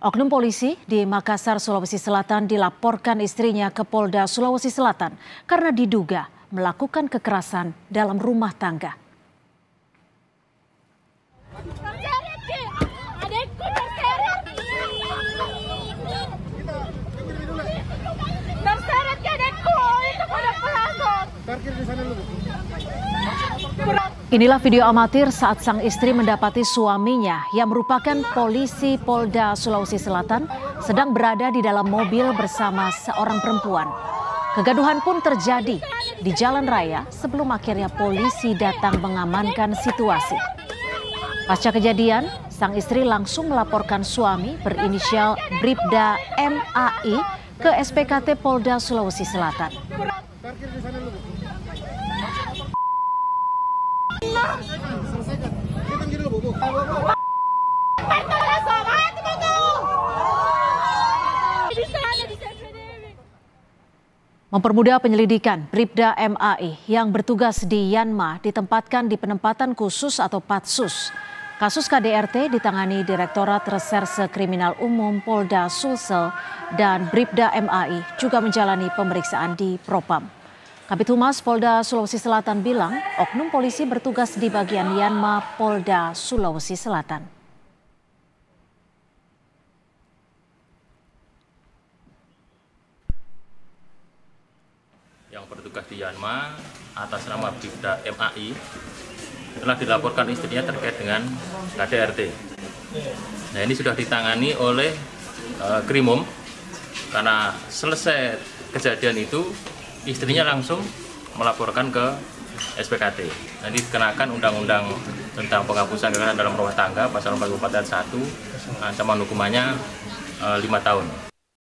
Oknum polisi di Makassar, Sulawesi Selatan dilaporkan istrinya ke Polda Sulawesi Selatan karena diduga melakukan kekerasan dalam rumah tangga. Inilah video amatir saat sang istri mendapati suaminya yang merupakan polisi Polda Sulawesi Selatan sedang berada di dalam mobil bersama seorang perempuan. Kegaduhan pun terjadi di jalan raya sebelum akhirnya polisi datang mengamankan situasi. Pasca kejadian, sang istri langsung melaporkan suami berinisial Bribda MAI ke SPKT Polda Sulawesi Selatan. Mempermudah penyelidikan, Bribda MAI yang bertugas di Yanma ditempatkan di penempatan khusus atau Patsus. Kasus KDRT ditangani Direktorat Reserse Kriminal Umum Polda Sulsel dan Bribda MAI juga menjalani pemeriksaan di Propam. Kabit Humas Polda Sulawesi Selatan bilang, oknum polisi bertugas di bagian Yanma Polda Sulawesi Selatan. yang bertugas di Yanma atas nama Bibda MAI telah dilaporkan istrinya terkait dengan KDRT. Nah ini sudah ditangani oleh uh, Krimum karena selesai kejadian itu istrinya langsung melaporkan ke SPKT. Nanti dikenakan undang-undang tentang penghapusan kekerasan dalam rumah tangga pasal 44 ayat 1 ancaman hukumannya uh, 5 tahun.